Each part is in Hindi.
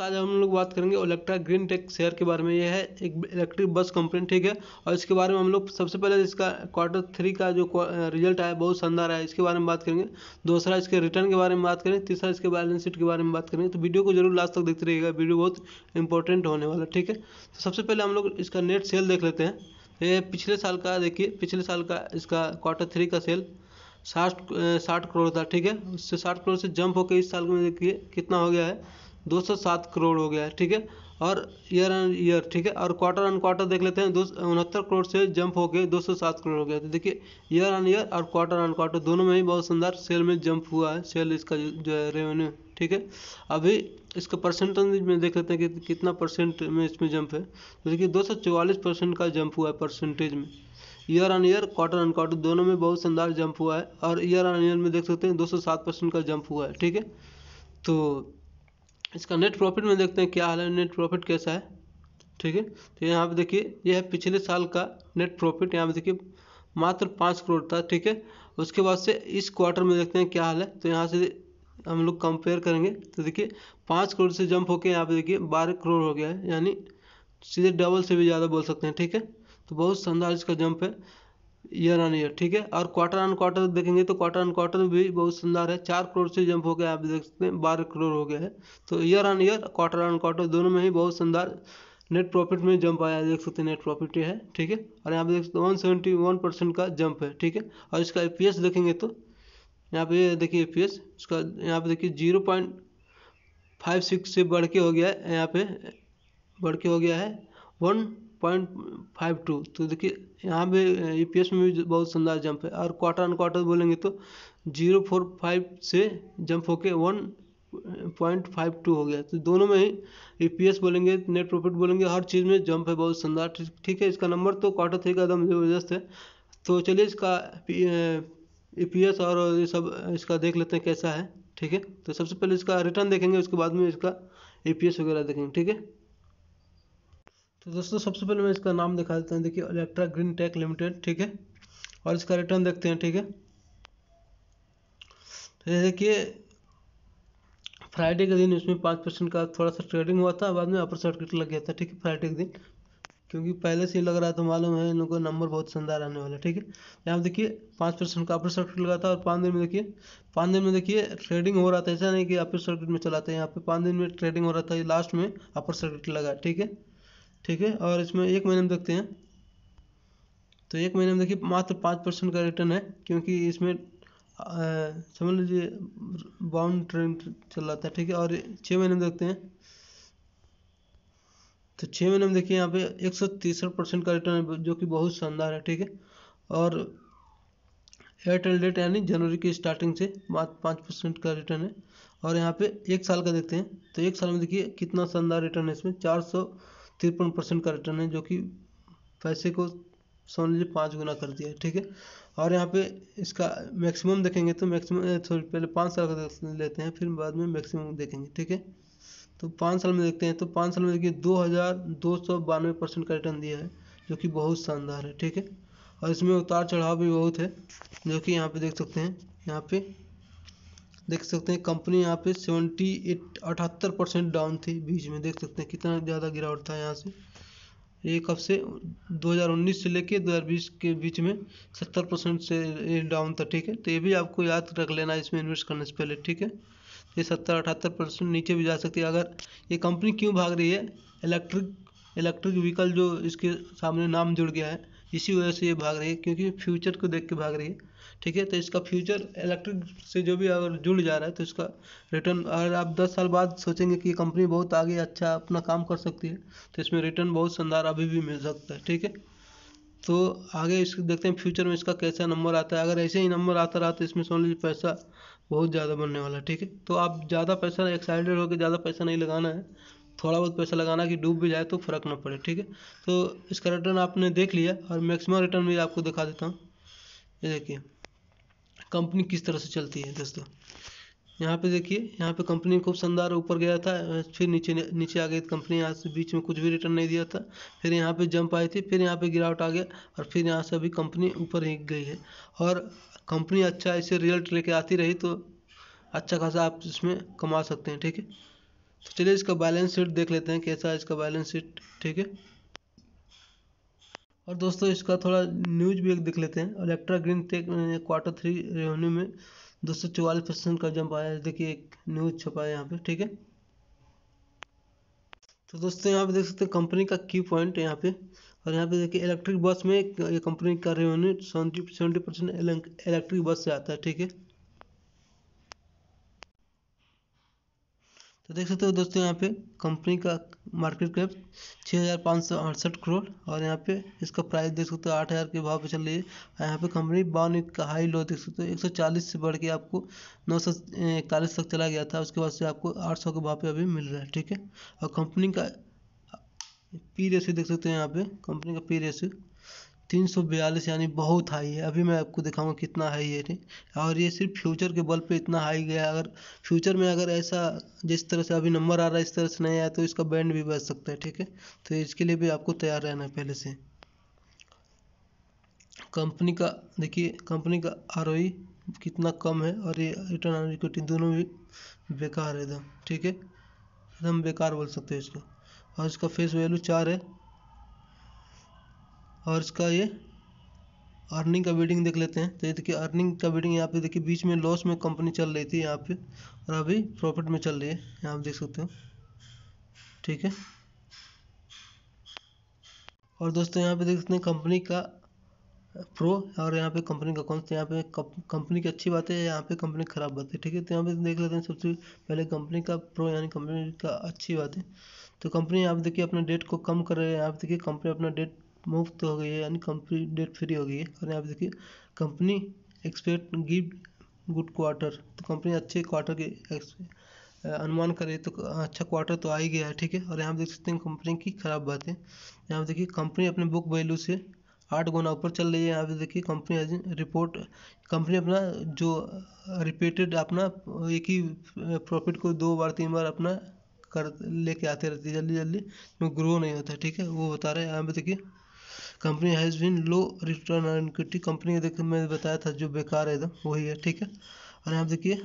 आज हम लोग बात करेंगे इलेक्ट्रा ग्रीन टेक शेयर के बारे में। यह है एक इलेक्ट्रिक बस कंपनी ठीक है? और इसके बारे में हम लोग सबसे पहले इसका क्वार्टर थ्री का जो रिज़ल्ट आया, बहुत शानदार है इसके बारे में बात करेंगे। दूसरा, इसके रिटर्न के बारे में बात करेंगे तीसरा, इसके बैलेंस शीट के बारे में बात करेंगे। तो वीडियो को ज़रूर लास्ट तक देखते रहिएगा। वीडियो बहुत इंपॉर्टेंट होने वाला, ठीक है? तो सबसे पहले हम लोग इसका नेट सेल देख लेते हैं। ये पिछले साल का, देखिए, पिछले साल का इसका क्वार्टर थ्री का सेल साठ साठ करोड़ था, ठीक है? उससे साठ करोड़ से जंप होकर इस साल में देखिए कितना हो गया है। दो सौ सात करोड़ हो गया ठीक है? और ईयर ऑन ईयर ठीक है? और क्वार्टर ऑन क्वार्टर देख लेते हैं, दो उनहत्तर करोड़ से जंप होकर दो सौ सात करोड़ हो गया तो देखिए ईयर ऑन ईयर और क्वार्टर ऑन क्वार्टर दोनों में ही बहुत शानदार सेल में जंप हुआ है सेल इसका जो है रेवेन्यू ठीक है? अभी इसका परसेंटेज में देख लेते हैं कि कितना परसेंट में इसमें जंप है। तो देखिए, दो सौ चौवालीस परसेंट का जंप हुआ है परसेंटेज में। Year on year quarter on quarter दोनों में बहुत शानदार जंप हुआ है। और ईयर ऑन ईयर में देख सकते हैं, दो सौ सात परसेंट का जंप हुआ है, ठीक है? तो इसका नेट प्रॉफिट में देखते हैं क्या हाल है नेट प्रॉफिट कैसा है? ठीक है? तो यहाँ पे देखिए, यह है पिछले साल का नेट प्रॉफिट यहाँ पे देखिए, मात्र पाँच करोड़ था, ठीक है? उसके बाद से इस क्वार्टर में देखते हैं क्या हाल है। तो यहाँ से हम लोग कंपेयर करेंगे तो देखिए, पाँच करोड़ से जंप होकर यहाँ पे देखिए, बारह करोड़ हो गया है, यानी सीधे डबल से भी ज़्यादा बोल सकते हैं, ठीक है? तो बहुत शानदार इसका जंप है। ईयर ऑन ईयर ठीक है? और क्वार्टर ऑन क्वार्टर देखेंगे तो क्वार्टर ऑन क्वार्टर भी बहुत सुंदर है। चार करोड़ से जंप हो गया, आप देख सकते हैं, बारह करोड़ हो गया है। तो year on year quarter on quarter दोनों में ही बहुत सुंदर नेट प्रॉफिट में जंप आया। देख सकते हैं नेट प्रॉफिट ये है, ठीक है? और यहाँ पे देख सकते हैं वन सेवेंटी वन परसेंट का जंप है, ठीक है? और इसका ए देखेंगे तो यहाँ पे देखिए ए इसका यहाँ पे देखिए ज़ीरो पॉइंट फाइव सिक्स से बढ़ के हो गया है, यहाँ पे बढ़ के हो गया है वन पॉइंट फाइव टू तो देखिए, यहाँ पे ईपीएस में भी बहुत शानदार जंप है। और क्वार्टर ऑन क्वार्टर बोलेंगे तो ज़ीरो फोर फाइव से जंप होके वन पॉइंट फाइव टू हो गया। तो दोनों में ही ई पी बोलेंगे नेट प्रॉफिट बोलेंगे, हर चीज़ में जंप है बहुत शानदार। ठीक है, इसका नंबर तो क्वार्टर थ्री का एकदम ज़बरदस्त है। तो चलिए इसका ई पी और ये सब इसका देख लेते हैं कैसा है। ठीक है तो सबसे पहले इसका रिटर्न देखेंगे, उसके बाद में इसका ई वगैरह देखेंगे। ठीक है? तो दोस्तों, सबसे पहले मैं इसका नाम दिखा देता हूँ। देखिए इलेक्ट्रा ग्रीन टेक लिमिटेड ठीक है? और इसका रिटर्न देखते हैं, ठीक है? तो देखिए फ्राइडे के दिन इसमें पाँच परसेंट का थोड़ा सा ट्रेडिंग हुआ था। बाद में अपर सर्किट लग गया था, ठीक है फ्राइडे के दिन। क्योंकि पहले से ही लग रहा था, मालूम है इन लोगों का नंबर बहुत शानदार आने वाला ठीक है? यहाँ देखिए, पाँच परसेंट का अपर सर्किट लगा था और पाँच दिन में देखिए, पाँच दिन में देखिए ट्रेडिंग हो रहा था। ऐसा नहीं कि अपर सर्किट में चलाते हैं यहाँ पे पाँच दिन में ट्रेडिंग हो रहा था लास्ट में अपर सर्किट लगा, ठीक है? ठीक है? और इसमें एक महीने में देखते हैं। तो एक महीने में देखिए, मात्र पाँच परसेंट का रिटर्न है, क्योंकि इसमें समझ लीजिए बाउंड ट्रेंड चल रहा था, ठीक है? और छः महीने में देखते हैं। तो छः महीने में देखिए, यहाँ पे एक सौ तिरसठ परसेंट का रिटर्न है, जो कि बहुत शानदार है, ठीक है? और एयरटेल डेट यानी जनवरी की स्टार्टिंग से मात्र पाँच परसेंट का रिटर्न है। और यहाँ पे एक साल का देखते हैं। तो एक साल में देखिए, कितना शानदार रिटर्न है इसमें। चार सौ तिरपन परसेंट का रिटर्न है, जो कि पैसे को लीजिए पाँच गुना कर दिया है, ठीक है? और यहाँ पे इसका मैक्सिमम देखेंगे तो मैक्सिमम सॉरी पहले पाँच साल का लेते हैं, फिर बाद में मैक्सिमम देखेंगे, ठीक है? तो पाँच साल में देखते हैं तो पाँच साल में देखिए दो हज़ार दो सौ बानवे परसेंट का रिटर्न दिया है, जो कि बहुत शानदार है, ठीक है? और इसमें उतार चढ़ाव भी बहुत है, जो कि यहाँ पे देख सकते हैं, यहाँ पे देख सकते हैं कंपनी यहाँ पे सेवेंटी एट, अठहत्तर परसेंट डाउन थी बीच में। देख सकते हैं कितना ज़्यादा गिरावट था यहाँ से। एक कब से? 2019 से लेके 2020 के बीच में 70 परसेंट से डाउन था, ठीक है? तो ये भी आपको याद रख लेना इसमें इन्वेस्ट करने से पहले, ठीक है? ये सत्तर, अठहत्तर परसेंट नीचे भी जा सकती है। अगर ये कंपनी क्यों भाग रही है? इलेक्ट्रिक इलेक्ट्रिक व्हीकल जो इसके सामने नाम जुड़ गया है, इसी वजह से ये भाग रही है, क्योंकि फ्यूचर को देख के भाग रही है। ठीक है तो इसका फ्यूचर इलेक्ट्रिक से जो भी अगर जुड़ जा रहा है तो इसका रिटर्न अगर आप दस साल बाद सोचेंगे कि ये कंपनी बहुत आगे अच्छा अपना काम कर सकती है तो इसमें रिटर्न बहुत शानदार अभी भी मिल सकता है, ठीक है? तो आगे इसको देखते हैं फ्यूचर में इसका कैसा नंबर आता है। अगर ऐसे ही नंबर आता रहा तो इसमें समझ लीजिए पैसा बहुत ज़्यादा बनने वाला है, ठीक है? तो आप ज़्यादा पैसा एक्साइटेड होकर ज़्यादा पैसा नहीं लगाना है, थोड़ा बहुत पैसा लगाना कि डूब भी जाए तो फ़र्क ना पड़े, ठीक है? तो इसका रिटर्न आपने देख लिया और मैक्सिमम रिटर्न भी आपको दिखा देता हूँ। ये देखिए। कंपनी किस तरह से चलती है दोस्तों? यहाँ पे देखिए, यहाँ पे कंपनी खूब शानदार ऊपर गया था, फिर नीचे नीचे आ गई कंपनी, यहाँ से बीच में कुछ भी रिटर्न नहीं दिया था। फिर यहाँ पे जंप आई थी, फिर यहाँ पे गिरावट आ गया और फिर यहाँ से अभी कंपनी ऊपर ही गई है। और कंपनी अच्छा ऐसे रिज़ल्ट लेके आती रही तो अच्छा खासा आप इसमें कमा सकते हैं, ठीक है? तो चलिए इसका बैलेंस शीट देख लेते हैं, कैसा है इसका बैलेंस शीट ठीक है? और दोस्तों, इसका थोड़ा न्यूज़ भी एक देख लेते हैं। Olectra Green Tech quarter three revenue में दो सौ चौवालीस परसेंट का जंप आया देखिए, एक न्यूज़ छपा है यहाँ पे, ठीक है? तो दोस्तों, यहाँ पे देख सकते हैं कंपनी का की पॉइंट यहाँ पे। और यहाँ पे देखिए इलेक्ट्रिक बस में ये कंपनी का revenue seventy seventy percent electric bus से आता है, ठीक है? तो देख सकते हो दोस्तों यहाँ पे कंपनी का मार्केट कैप छः हज़ार पाँच सौ अड़सठ करोड़ और यहाँ पे इसका प्राइस देख सकते हो आठ हज़ार के भाव पे चल रही है। यहाँ पे कंपनी बावन का हाई लो देख सकते हो, एक सौ चालीस से बढ़ के आपको नौ सौ इकतालीस तक चला गया था, उसके बाद से आपको आठ सौ के भाव पे अभी मिल रहा है, ठीक है? और कंपनी का पी रेशियो देख सकते हो यहाँ पे कंपनी का पी रेशियो तीन सौ बयालीस यानी बहुत हाई है। अभी मैं आपको दिखाऊँगा कितना हाई है और ये सिर्फ़ फ्यूचर के बल पे इतना हाई गया अगर फ्यूचर में अगर ऐसा जिस तरह से अभी नंबर आ रहा है, इस तरह से नहीं आया तो इसका बैंड भी बच सकता है, ठीक है? तो इसके लिए भी आपको तैयार रहना है पहले से। कंपनी का, देखिए, कंपनी का आर कितना कम है और ये रिटर्न ऑन इक्विटी दोनों भी बेकार है एकदम, ठीक है? एकदम बेकार बोल सकते हैं इसको। और इसका फेस वैल्यू चार है। और इसका ये अर्निंग का बीडिंग देख लेते हैं। तो ये देखिए अर्निंग का बीडिंग यहाँ पे देखिए, बीच में लॉस में कंपनी चल रही थी यहाँ पे, और अभी प्रॉफिट में चल रही है। यहाँ आप देख सकते हो। ठीक है? और दोस्तों, यहाँ पे देख सकते हैं कंपनी का प्रो और यहाँ पे कंपनी का कौन सा यहाँ पे कंपनी की अच्छी बात है, यहाँ पे कंपनी खराब बात है। ठीक है? तो यहाँ पे देख लेते हैं सबसे पहले कंपनी का प्रो यानी कंपनी का अच्छी बात है। तो कंपनी यहाँ पे देखिए अपना डेट को कम कर रहे हैं। यहाँ पे देखिए कंपनी अपना डेट मुफ़्त हो गई है, यानी कंपनी डेट फ्री हो गई है। और यहाँ पे देखिए company expect give good quarter तो कंपनी अच्छे क्वार्टर के अनुमान करे तो अच्छा क्वार्टर तो आ ही गया है, ठीक है? और यहाँ पे देख सकते हैं कंपनी की खराब बात। यहाँ पे देखिए कंपनी अपने बुक वैल्यू से आठ गुना ऊपर चल रही है। यहाँ पे देखिए कंपनी रिपोर्ट कंपनी अपना जो रिपीटेड अपना एक ही प्रॉफिट को दो बार, तीन बार अपना कर, लेके आते रहती है जल्दी जल्दी में ग्रो नहीं होता, ठीक है? वो बता रहे हैं। यहाँ पे देखिए company has been low return on equity company देखिए मैं बताया था, जो बेकार है एकदम, वही है, ठीक है? और यहाँ देखिए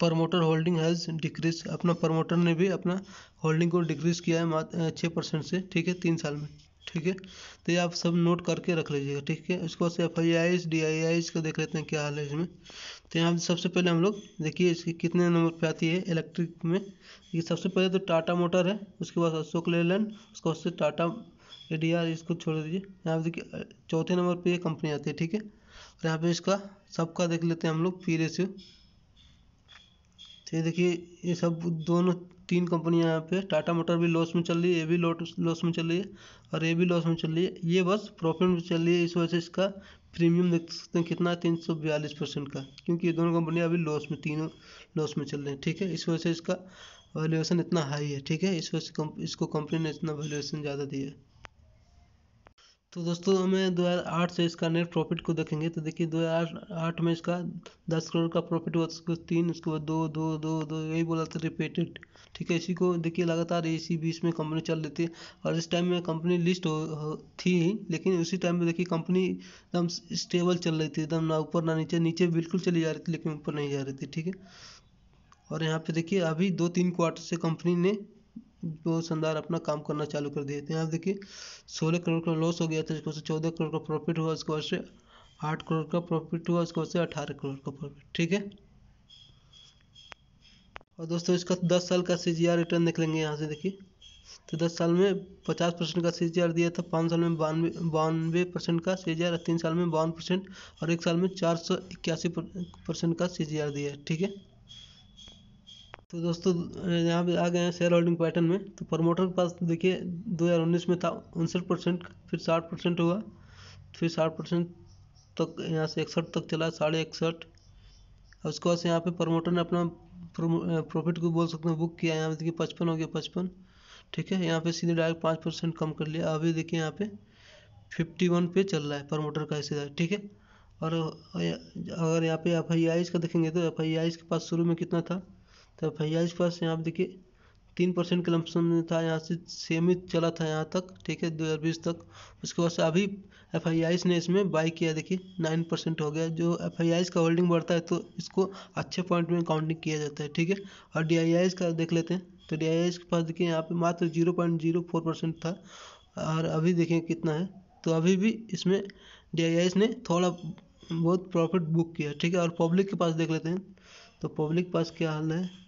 प्रमोटर होल्डिंग हैज़ डिक्रीज अपना प्रमोटर ने भी अपना होल्डिंग को डिक्रीज किया है छः परसेंट से, ठीक है, तीन साल में, ठीक है? तो ये आप सब नोट करके रख लीजिएगा, ठीक है? उसके बाद से F I I S D I I S का देख लेते हैं क्या हाल है इसमें। तो यहाँ सबसे पहले हम लोग देखिए, इसकी कितने नंबर पे आती है इलेक्ट्रिक में। ये सबसे पहले तो टाटा मोटर है, उसके बाद अशोक लेलैंड, उसके बाद से टाटा डी आर इसको छोड़ दीजिए। यहाँ पे देखिए चौथे नंबर पे ये कंपनी आती है, ठीक है? और यहाँ पे इसका सबका देख लेते हैं हम लोग पी रेशियो तो ये देखिए, ये सब दोनों तीन कंपनियाँ यहाँ पे टाटा मोटर भी लॉस में चल रही है, ये भी लॉस में चल रही है, और ये भी लॉस में चल रही है। ये बस प्रॉफिट में चल रही है, इस वजह से इसका प्रीमियम देख सकते हैं कितना है, तीन सौ बयालीस परसेंट का। क्योंकि ये दोनों कंपनियाँ अभी लॉस में, तीनों लॉस में चल रही हैं, ठीक है? इस वजह से इसका वैल्यूएशन इतना हाई है, ठीक है? इस वजह से इसको कंपनी ने इतना वैल्यूएशन ज़्यादा दिया है। तो दोस्तों हमें 2008 से इसका नेट प्रॉफिट को देखेंगे तो देखिए 2008 में इसका 10 करोड़ का प्रॉफिट हुआ उसके तीन उसके बाद दो दो दो दो यही बोला था रिपीटेड ठीक है इसी को देखिए लगातार इसी बीच में कंपनी चल रही थी और इस टाइम में कंपनी लिस्ट हो, थी लेकिन उसी टाइम में देखिए कंपनी एकदम स्टेबल चल रही थी एकदम ना ऊपर ना नीचे नीचे बिल्कुल चली जा रही थी लेकिन ऊपर नहीं जा रही थी ठीक है। और यहाँ पे देखिए अभी दो तीन क्वार्टर से कंपनी ने बहुत शानदार अपना काम करना चालू कर दिए थे यहाँ देखिए, सोलह करोड़ का लॉस हो गया था उसके बाद से चौदह करोड़ का प्रॉफिट हुआ, उसके बाद से आठ करोड़ का प्रॉफिट हुआ, उसके बाद से अठारह करोड़ का प्रॉफिट ठीक है? और दोस्तों, इसका दस साल का सीजीआर रिटर्न देख लेंगे यहाँ से, देखिए। तो दस साल में पचास परसेंट का सी दिया था, पाँच साल में बानवे बानवे परसेंट का सी और तीन साल में बावन परसेंट और एक साल में चार सौ इक्यासी परसेंट का सीजीआर दिया है ठीक है? तो दोस्तों यहाँ पे आ गए हैं शेयर होल्डिंग पैटर्न में। तो प्रमोटर के पास देखिए 2019 में था, उनसठ परसेंट, फिर साठ परसेंट हुआ। फिर साठ परसेंट तक यहाँ से इकसठ तक चला, साढ़े इकसठ। उसके बाद से यहाँ पे प्रमोटर ने अपना प्रॉफिट को बोल सकते हैं बुक किया। यहाँ पे देखिए, पचपन हो गया, पचपन। ठीक है, यहाँ पे सीधे डायरेक्ट पाँच परसेंट कम कर लिया। अभी देखिए, यहाँ पे फिफ्टी वन पे चल रहा है प्रमोटर का हिस्सेदार ठीक है? और अगर यहाँ पे एफ़ आई का देखेंगे तो एफ़ आई के पास शुरू में कितना था? तो भैया इस पास यहाँ पे देखिए, तीन परसेंट के लमसम में था, यहाँ से सेम चला था यहाँ तक, ठीक है, दो हज़ार बीस तक। उसके बाद अभी एफ़ ने इसमें बाई किया, देखिए नाइन परसेंट हो गया। जो एफ़ का होल्डिंग बढ़ता है तो इसको अच्छे पॉइंट में काउंटिंग किया जाता है, ठीक है। और डी का देख लेते हैं तो डी के पास देखिए, यहाँ पे मात्र zero point zero four percent था, और अभी देखें कितना है। तो अभी भी इसमें डी ने थोड़ा बहुत प्रॉफिट बुक किया, ठीक है। और पब्लिक के पास देख लेते हैं तो पब्लिक के पास क्या हाल है?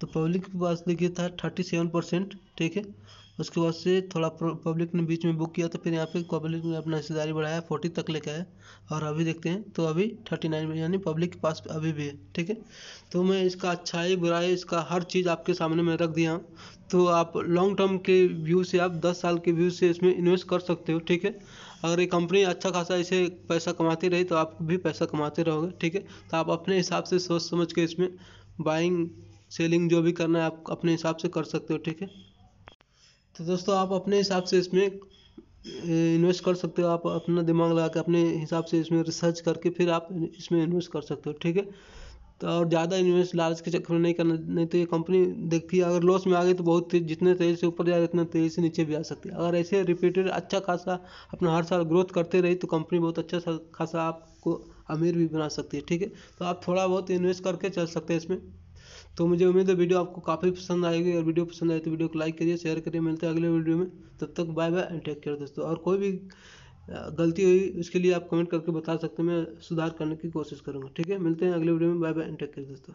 तो पब्लिक के पास देखिए था थर्टी सेवन परसेंट ठीक है? उसके बाद से थोड़ा पब्लिक ने बीच में बुक किया तो फिर यहाँ पे पब्लिक ने अपना हिस्सेदारी बढ़ाया फोर्टी तक लेके आया। और अभी देखते हैं तो अभी थर्टी नाइन में, यानी पब्लिक के पास अभी भी है, ठीक है? तो मैं इसका अच्छाई, बुराई, इसका हर चीज़ आपके सामने में रख दिया। हूँ तो आप लॉन्ग टर्म के व्यू से, आप दस साल के व्यू से इसमें इन्वेस्ट कर सकते हो, ठीक है? अगर ये कंपनी अच्छा खासा इसे पैसा कमाती रही तो आप भी पैसा कमाते रहोगे, ठीक है? तो आप अपने हिसाब से सोच समझ के इसमें बाइंग सेलिंग जो भी करना है आप अपने हिसाब से कर सकते हो, ठीक है? तो दोस्तों, आप अपने हिसाब से इसमें इन्वेस्ट कर सकते हो। आप अपना दिमाग लगा के अपने हिसाब से इसमें रिसर्च करके फिर आप इसमें इन्वेस्ट कर सकते हो, ठीक है? तो और ज़्यादा इन्वेस्ट लालच के चक्कर में नहीं करना, नहीं तो ये कंपनी देखिए अगर लॉस में आ गई तो बहुत तेज, जितने तेज़ी से ऊपर जा रहे उतना तेज़ी से नीचे भी आ सकती है। अगर ऐसे रिपीटेड अच्छा खासा अपना हर साल ग्रोथ करते रही तो कंपनी बहुत अच्छा खासा आपको अमीर भी बना सकती है, ठीक है? तो आप थोड़ा बहुत इन्वेस्ट करके चल सकते हैं इसमें। तो मुझे उम्मीद है वीडियो आपको काफ़ी पसंद आएगी। और वीडियो पसंद आए तो वीडियो को लाइक करिए शेयर करिए, मिलते हैं अगले वीडियो में। तब तक bye bye and take care दोस्तों। और कोई भी गलती हुई, उसके लिए आप कमेंट करके बता सकते हैं। मैं सुधार करने की कोशिश करूँगा। ठीक है? मिलते हैं अगले वीडियो में। Bye bye and take care दोस्तों।